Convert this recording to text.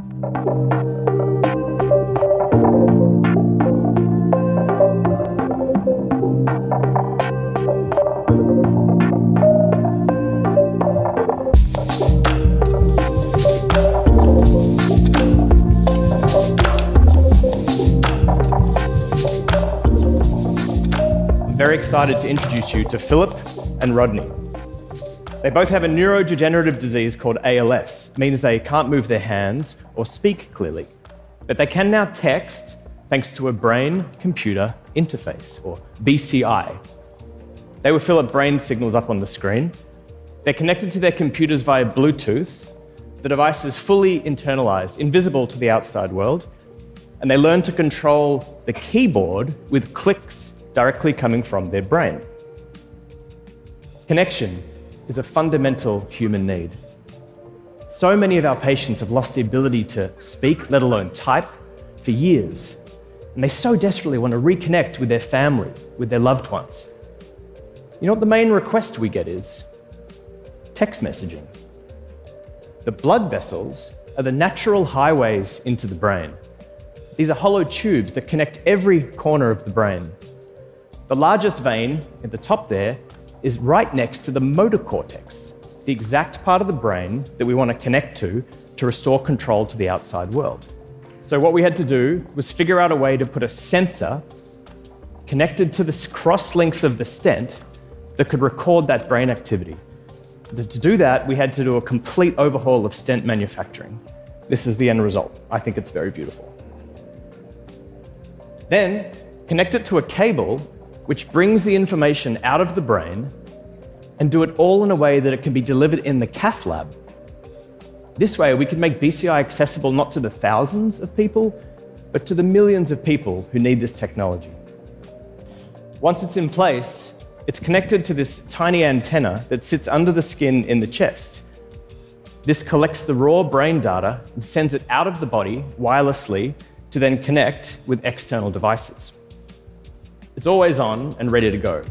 I'm very excited to introduce you to Philip and Rodney. They both have a neurodegenerative disease called ALS, means they can't move their hands or speak clearly. But they can now text thanks to a brain computer interface, or BCI. They will fill up brain signals up on the screen. They're connected to their computers via Bluetooth. The device is fully internalized, invisible to the outside world, and they learn to control the keyboard with clicks directly coming from their brain. Connection is a fundamental human need. So many of our patients have lost the ability to speak, let alone type, for years. And they so desperately want to reconnect with their family, with their loved ones. You know what the main request we get is? Text messaging. The blood vessels are the natural highways into the brain. These are hollow tubes that connect every corner of the brain. The largest vein at the top there is right next to the motor cortex, the exact part of the brain that we want to connect to to restore control to the outside world. So, what we had to do was figure out a way to put a sensor connected to the cross links of the stent that could record that brain activity. To do that, we had to do a complete overhaul of stent manufacturing. This is the end result. I think it's very beautiful. Then, connect it to a cable which brings the information out of the brain and do it all in a way that it can be delivered in the cath lab. This way, we can make BCI accessible not to the thousands of people, but to the millions of people who need this technology. Once it's in place, it's connected to this tiny antenna that sits under the skin in the chest. This collects the raw brain data and sends it out of the body wirelessly to then connect with external devices. It's always on and ready to go.